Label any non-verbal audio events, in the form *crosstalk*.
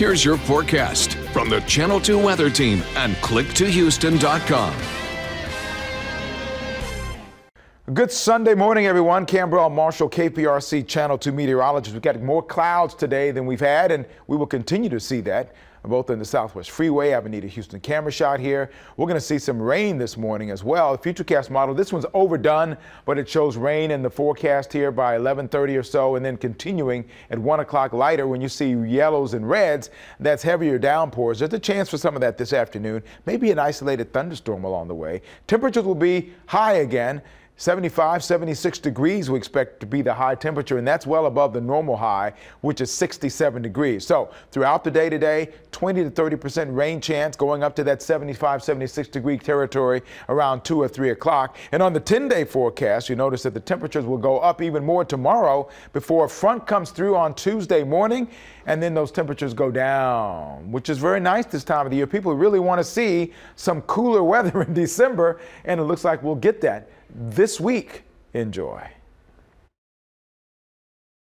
Here's your forecast from the Channel 2 Weather Team and click2houston.com. Good Sunday morning, everyone. Khambrel, Marshall, KPRC Channel 2 meteorologist. We've got more clouds today than we've had, and we will continue to see that both in the Southwest Freeway. Avenida Houston camera shot here. We're going to see some rain this morning as well. The Futurecast model, this one's overdone, but it shows rain in the forecast here by 11:30 or so, and then continuing at 1 o'clock lighter when you see yellows and reds. That's heavier downpours. There's a chance for some of that this afternoon. Maybe an isolated thunderstorm along the way. Temperatures will be high again. 75, 76 degrees we expect to be the high temperature, and that's well above the normal high, which is 67 degrees. So throughout the day today, 20 to 30 percent rain chance going up to that 75, 76 degree territory around 2 or 3 o'clock. And on the 10-day forecast, you notice that the temperatures will go up even more tomorrow before a front comes through on Tuesday morning, and then those temperatures go down, which is very nice this time of the year. People really want to see some cooler *laughs* weather in December, and it looks like we'll get that this week. Enjoy.